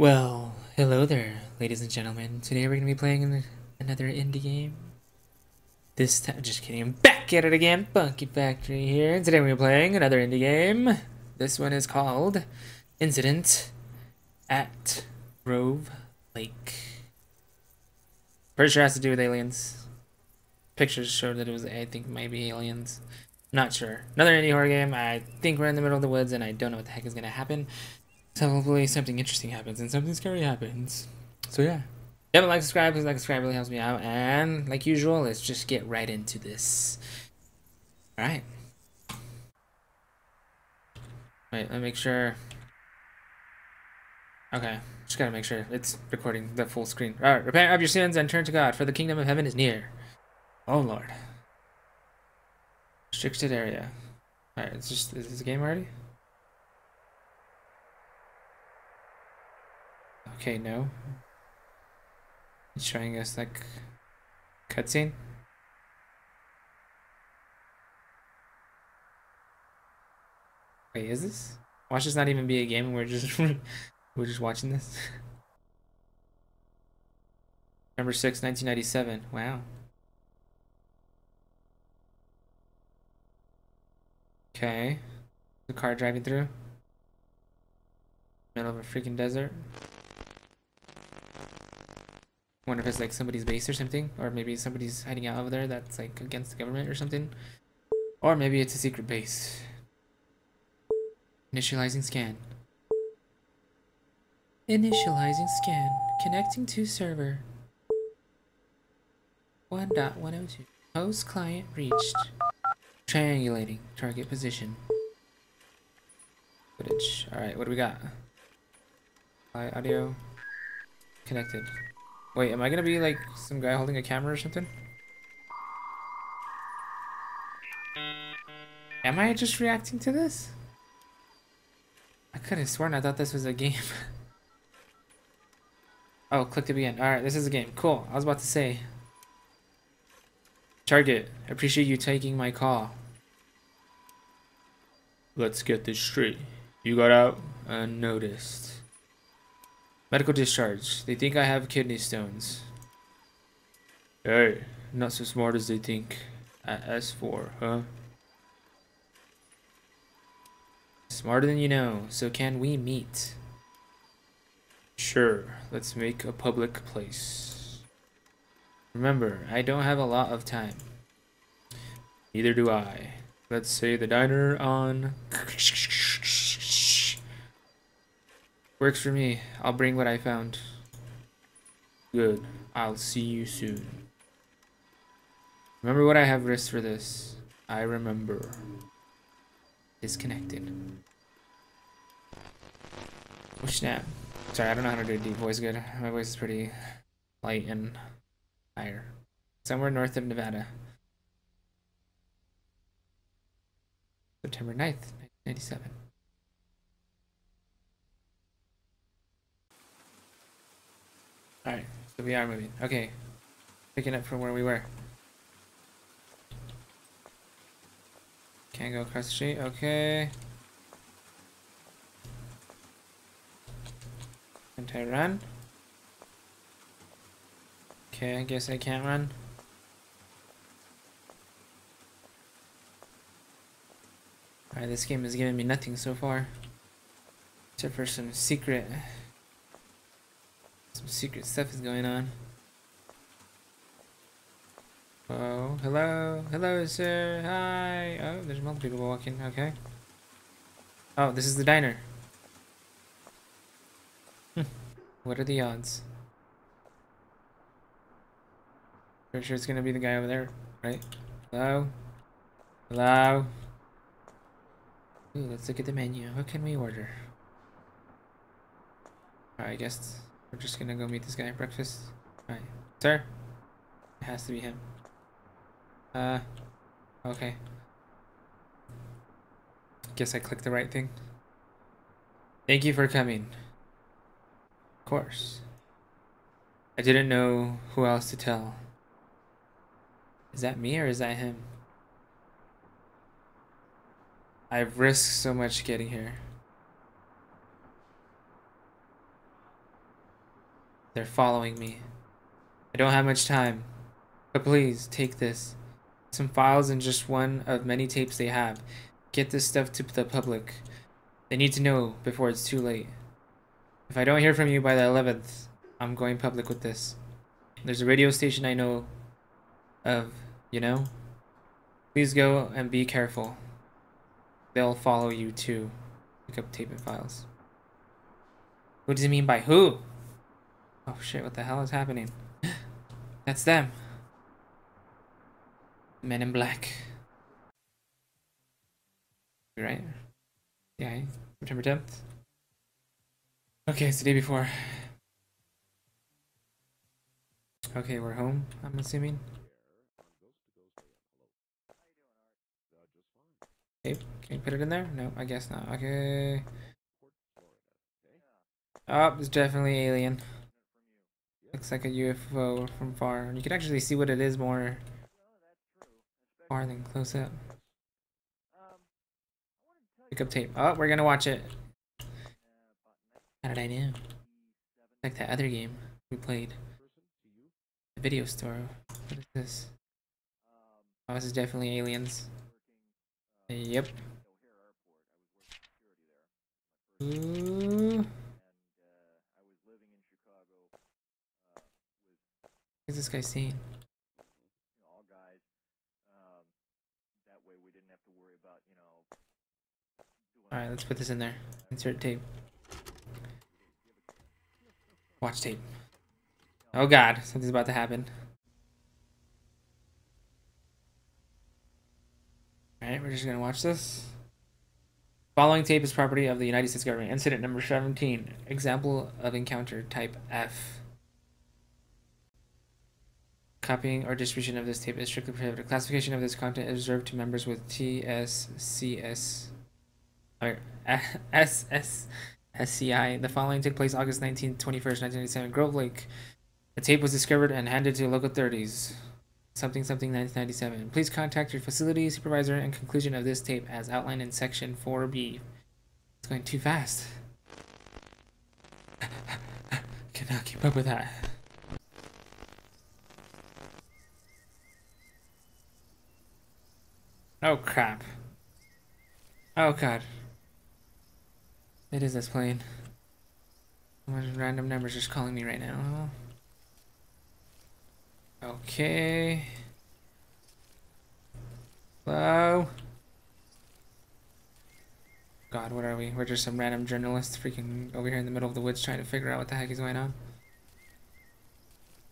Well, hello there, ladies and gentlemen. Today we're going to be playing another indie game. This time, just kidding, I'm back at it again, Funky Factory here. Today we're playing another indie game. This one is called Incident at Grove Lake. Pretty sure it has to do with aliens. Pictures showed that it was, I think, maybe aliens. Not sure. Another indie horror game. I think we're in the middle of the woods and I don't know what the heck is going to happen. So hopefully something interesting happens and something scary happens. So yeah. You haven't subscribe, please like, subscribe, really helps me out. And like usual, let's just get right into this. Alright. Wait, let me make sure. Okay, just gotta make sure it's recording the full screen. Alright, repent of your sins and turn to God, for the kingdom of heaven is near. Oh lord. Restricted area. Alright, it's just, is this a game already? Okay, no. He's showing us like cutscene. Wait, is this? Watch this not even be a game and we're just we're just watching this. Number 6, 1997. Wow. Okay. The car driving through. Middle of a freaking desert. Wonder if it's like somebody's base or something, or maybe somebody's hiding out over there that's like against the government or something. Or maybe it's a secret base. Initializing scan. Initializing scan. Connecting to server. 1.102. Host client reached. Triangulating. Target position. Footage. Alright, what do we got? Audio. Connected. Wait, am I gonna be like some guy holding a camera or something? Am I just reacting to this? I could have sworn I thought this was a game. oh, click to begin. Alright, this is a game. Cool. I was about to say. Target, I appreciate you taking my call. Let's get this straight. You got out unnoticed. Medical discharge. They think I have kidney stones. Hey, not so smart as they think. At S4, huh? Smarter than you know, so can we meet? Sure, let's make a public place. Remember, I don't have a lot of time. Neither do I. Let's say the diner on... Works for me. I'll bring what I found. Good. I'll see you soon. Remember what I have risked for this. I remember. Disconnected. Oh snap. Sorry, I don't know how to do a deep voice good. My voice is pretty light and higher. Somewhere north of Nevada. September 9th, 1997. Alright, so we are moving. Okay. Picking up from where we were. Can't go across the street. Okay. Can't I run? Okay, I guess I can't run. Alright, this game is giving me nothing so far. Except for some secret some secret stuff is going on. Oh, hello, hello, sir, hi. Oh, there's multiple people walking, okay. Oh, this is the diner. Hmm. what are the odds? Pretty sure it's gonna be the guy over there, right? Hello? Hello? Ooh, let's look at the menu. What can we order? I guess we're just gonna go meet this guy at breakfast. Alright. Sir? It has to be him. Uh, okay. Guess I clicked the right thing. Thank you for coming. Of course. I didn't know who else to tell. Is that me or is that him? I've risked so much getting here. They're following me. I don't have much time. But please, take this. Some files and just one of many tapes they have. Get this stuff to the public. They need to know before it's too late. If I don't hear from you by the 11th, I'm going public with this. There's a radio station I know of, you know? Please go and be careful. They'll follow you too. Pick up tape and files. What does he mean by who? Oh shit, what the hell is happening? That's them. Men in Black. Right? Yeah, September 10th. Okay, it's the day before. Okay, we're home, I'm assuming. Okay, can you put it in there? No, I guess not. Okay. Oh, it's definitely alien. Looks like a UFO from far. You can actually see what it is more far than close up. Pick up tape. Oh, we're gonna watch it. How did I know? Like that other game we played. The video store. What is this? Oh, this is definitely aliens. Yep. Ooh. What's this guy saying? Alright, let's put this in there. Insert tape. Watch tape. Oh god, something's about to happen. Alright, we're just gonna watch this. Following tape is property of the United States government. Incident number 17. Example of encounter type F. Copying or distribution of this tape is strictly prohibited. Classification of this content is reserved to members with TSCS or SS SCI. The following took place August 19, 21st, 1997. Grove Lake. The tape was discovered and handed to local authorities. Something something 1997. Please contact your facility supervisor and conclusion of this tape as outlined in section 4B. It's going too fast. Cannot keep up with that. Oh crap. Oh god. It is this plane. Random numbers just calling me right now. Okay. Hello? God, what are we? We're just some random journalists freaking over here in the middle of the woods trying to figure out what the heck is going on.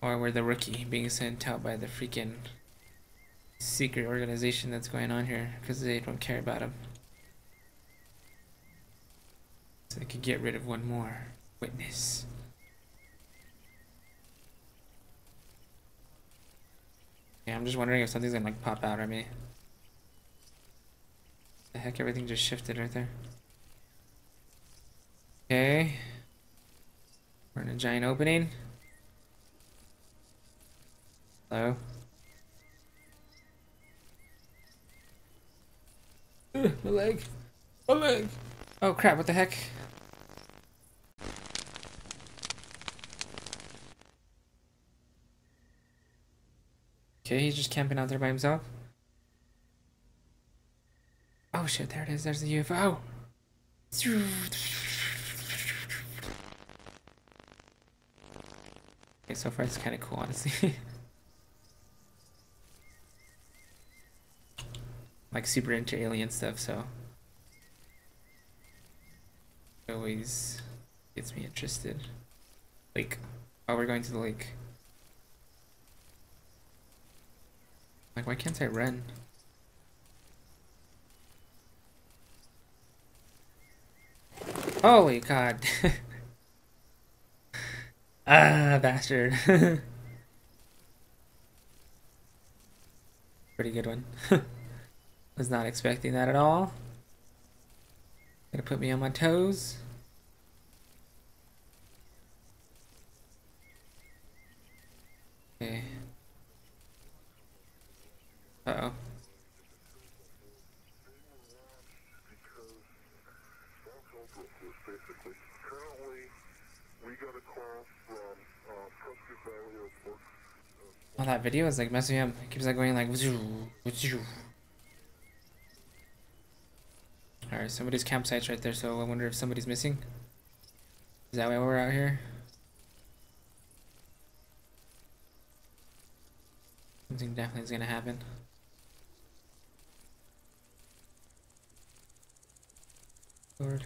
Or we're the rookie being sent out by the freaking secret organization that's going on here because they don't care about him. So they could get rid of one more witness. Yeah, I'm just wondering if something's gonna like pop out at me. The heck, everything just shifted right there. Okay. We're in a giant opening. Hello? Eh, my leg. My leg. Oh crap, what the heck? Okay, he's just camping out there by himself. Oh shit, there it is. There's the UFO. Okay, so far it's kind of cool, honestly. like super into alien stuff, so it always gets me interested. Like, oh, we're going to the lake. Like, why can't I run? Holy god. ah, bastard. Pretty good one. Was not expecting that at all. Gonna put me on my toes. Okay. Uh, Oh, that video is like messing me up. It keeps like going like. Alright, somebody's campsite's right there, so I wonder if somebody's missing. Is that why we're out here? Something definitely is gonna happen. Lord.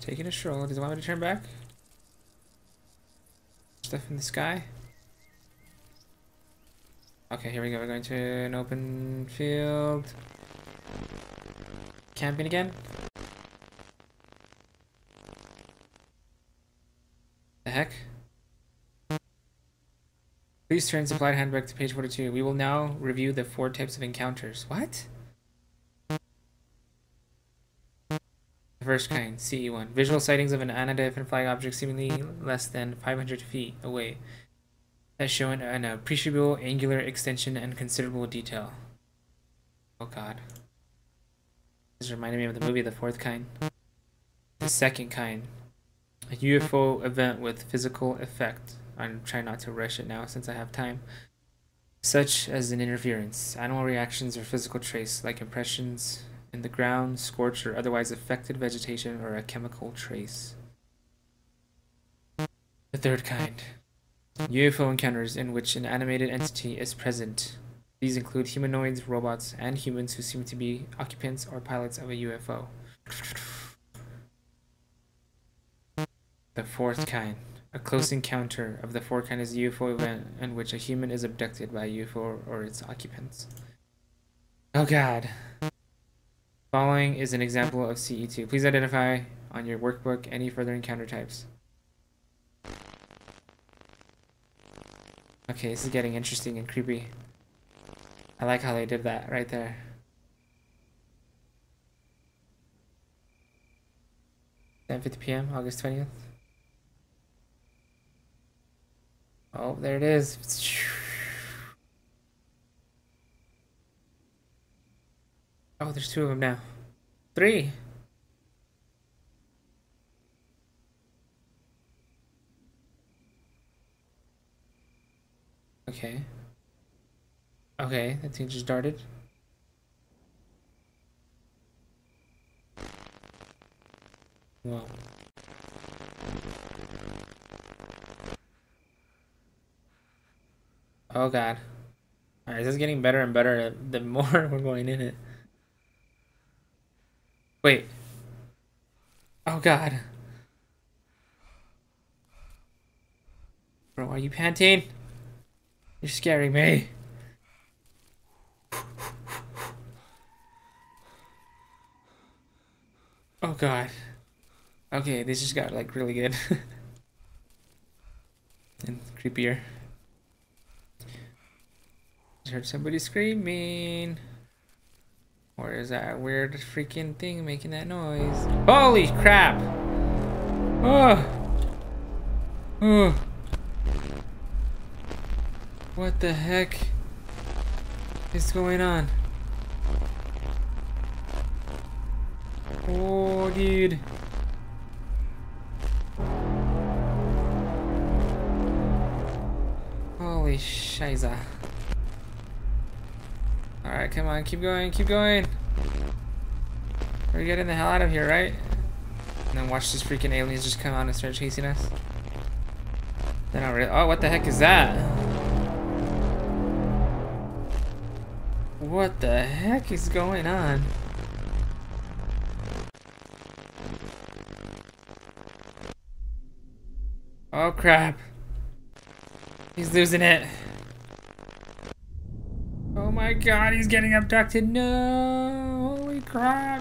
Taking a stroll. Does he want me to turn back? Stuff in the sky? Okay, here we go. We're going to an open field. Camping again? The heck? Please turn supplied handbook to page 42. We will now review the four types of encounters. What? The first kind, CE1. Visual sightings of an unidentified flying object seemingly less than 500 feet away. That show an appreciable angular extension and considerable detail. Oh god. This reminded me of the movie The Fourth Kind. The second kind. A UFO event with physical effect. I'm trying not to rush it now since I have time. Such as an interference, animal reactions, or physical trace, like impressions in the ground, scorched or otherwise affected vegetation, or a chemical trace. The third kind. UFO encounters in which an animated entity is present. These include humanoids, robots, and humans who seem to be occupants or pilots of a UFO. The fourth kind. A close encounter of the fourth kind is a UFO event in which a human is abducted by a UFO or its occupants. Oh god. Following is an example of CE2. Please identify on your workbook any further encounter types. Okay, this is getting interesting and creepy. I like how they did that right there. Ten fifty PM, August 20th. Oh, there it is. Oh, there's two of them now. Three. Okay. Okay, that thing just darted. Whoa. Oh god. Alright, this is getting better and better the more we're going in it. Wait. Oh god. Bro, are you panting? You're scaring me. God. Okay, this just got like really good. and creepier. Just heard somebody screaming. Or is that weird freaking thing making that noise? Holy crap! Oh! Oh! What the heck is going on? Dude. Holy shiza. Alright, come on, keep going, keep going. We're getting the hell out of here, right? And then watch these freaking aliens just come out and start chasing us. They're not really- Oh, what the heck is that? What the heck is going on? Oh crap. He's losing it. Oh my god, he's getting abducted. No! Holy crap.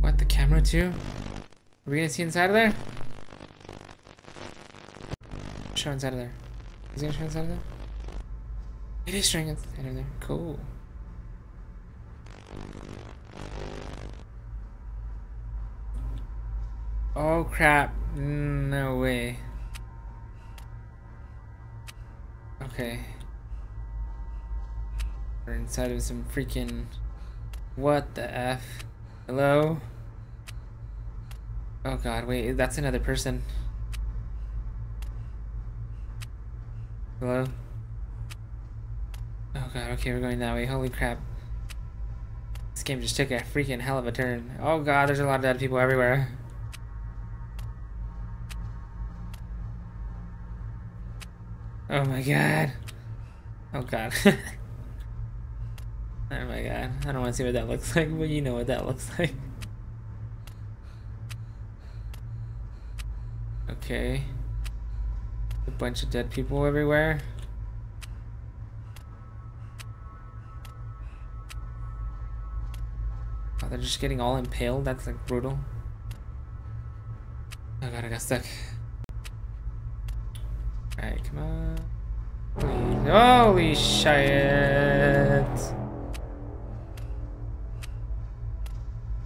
What, the camera too? Are we gonna see inside of there? Show inside of there. Is he gonna show inside of there? It is showing inside of there. Cool. Oh crap. No way. Okay. We're inside of some freaking... What the F? Hello? Oh god, wait, that's another person. Hello? Oh god, okay, we're going that way. Holy crap. This game just took a freaking hell of a turn. Oh god, there's a lot of dead people everywhere. Oh my god. Oh god. oh my god. I don't want to see what that looks like, but you know what that looks like. Okay. A bunch of dead people everywhere. Oh, they're just getting all impaled? That's like brutal. Oh god, I got stuck. Come on. Please. Holy shit!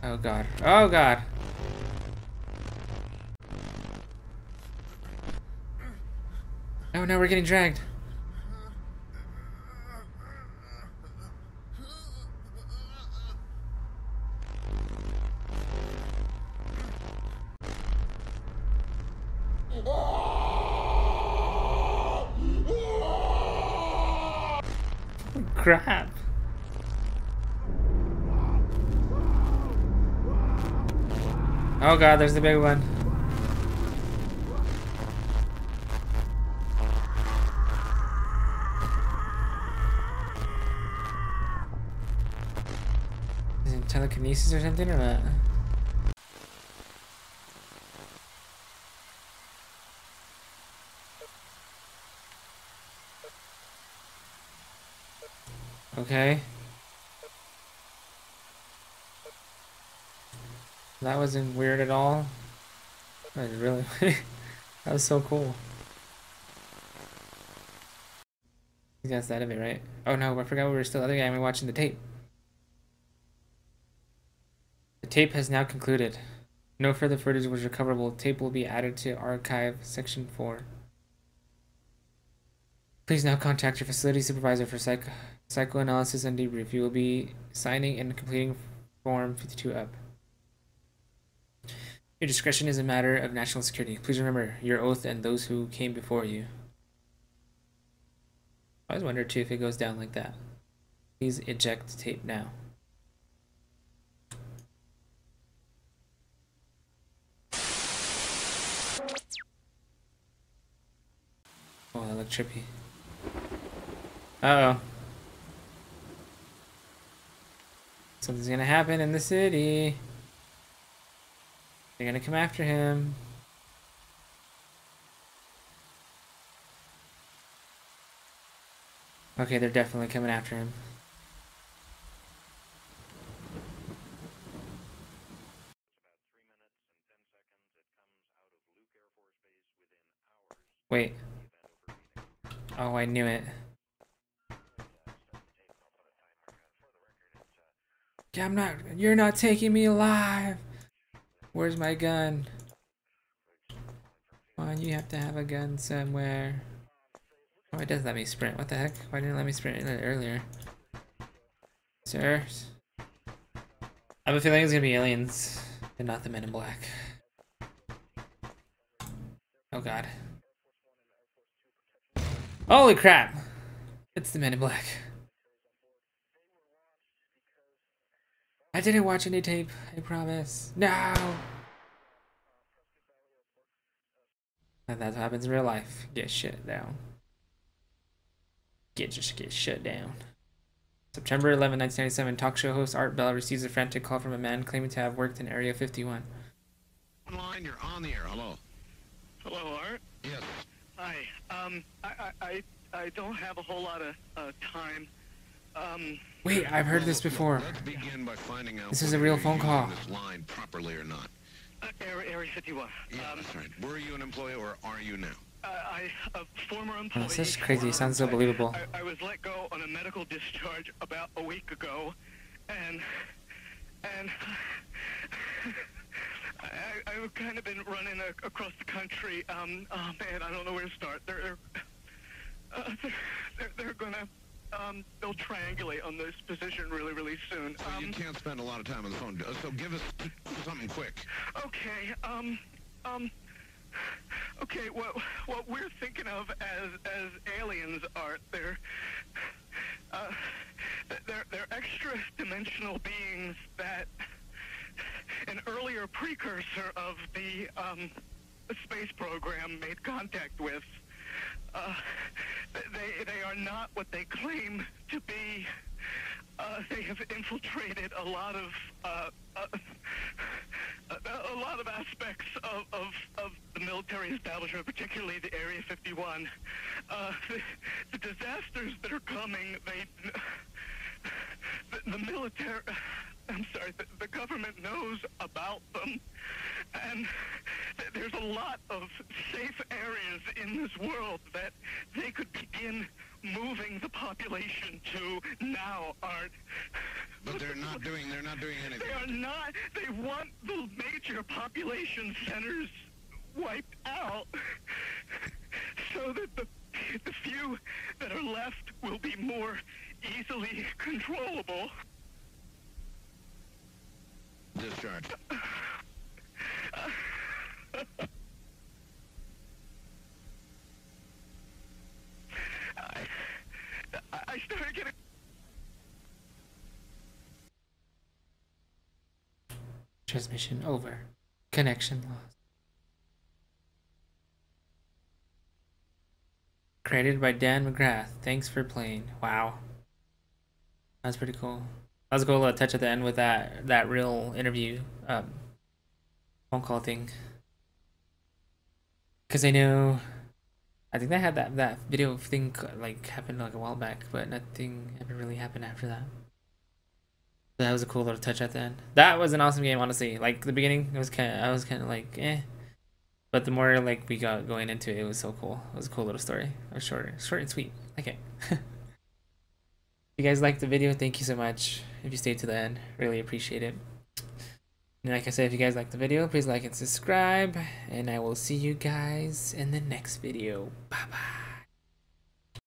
Oh god. Oh god. Oh no, we're getting dragged. Oh god, there's the big one. Is it telekinesis or something or what? Okay. That wasn't weird at all. That was really that was so cool. I think that's the of it, right? Oh no, I forgot we were still other guy. and We're watching the tape. The tape has now concluded. No further footage was recoverable. Tape will be added to archive section 4. Please now contact your facility supervisor for psych psychoanalysis and debrief. You will be signing and completing Form 52 up. Your discretion is a matter of national security. Please remember your oath and those who came before you. I always wonder too if it goes down like that. Please eject tape now. Oh, that looked trippy. Uh oh. Something's gonna happen in the city. They're gonna come after him. Okay, they're definitely coming after him. Wait. Oh, I knew it. Yeah, I'm not, you're not taking me alive. Where's my gun? Come on, you have to have a gun somewhere. Oh, it does let me sprint. What the heck? Why didn't it let me sprint earlier? Sir? I have a feeling it's gonna be aliens and not the men in black. Oh god. Holy crap! It's the men in black. I didn't watch any tape, I promise. No! And that's what happens in real life. Get shut down. Get just get shut down. September 11, 1997, talk show host Art Bell receives a frantic call from a man claiming to have worked in Area 51. Online, you're on the air. Hello. Hello, Art. Yes. Hi. Um, I, I, I, I don't have a whole lot of uh, time. Um, Wait, I've heard this before. Let's begin by finding out This is a real phone call. This line properly or not. uh, Area, Area 51. Yeah, Um, that's right. Were you an employee or are you now? uh, I, a former employee. this is crazy. former Sounds so employee. believable. I, I was let go on a medical discharge about a week ago, and, and I, I- I've kind of been running a, across the country. Um, oh man, I don't know where to start. They're, they're, uh, they're, they're, they're gonna, um, they'll triangulate on this position really, really soon. So Um, you can't spend a lot of time on the phone. Uh, So give us something quick. Okay, um, um, okay, what, what we're thinking of as, as aliens are, they're, uh, they're, they're extra-dimensional beings that an earlier precursor of the, um, space program made contact with. Uh, they, they are not what they claim to be. Uh, they have infiltrated a lot of uh, uh, a, lot of aspects of, of, of the military establishment, particularly the Area 51. Uh, the, the disasters that are coming, they the, the military. I'm sorry, the, the government knows about them, and th- there's a lot of safe areas in this world that they could begin moving the population to now, Art. But they're not doing. They're not doing anything. They are not. They want the major population centers wiped out so that the, the few that are left will be more easily controllable. Discharge. I, I I started getting Transmission over. Connection lost. Created by Dan McGrath. Thanks for playing. Wow. That's pretty cool. That was a cool little touch at the end with that that real interview um phone call thing. Cause I know I think they had that that video thing like happened like a while back, but nothing ever really happened after that. That was a cool little touch at the end. That was an awesome game, honestly. Like the beginning, it was kind of I was kind of like eh, but the more like we got going into it, it was so cool. It was a cool little story. It was short, short and sweet. Okay. you guys liked the video, thank you so much. If you stayed to the end, really appreciate it. And like I said, if you guys liked the video, please like and subscribe. And I will see you guys in the next video. Bye bye.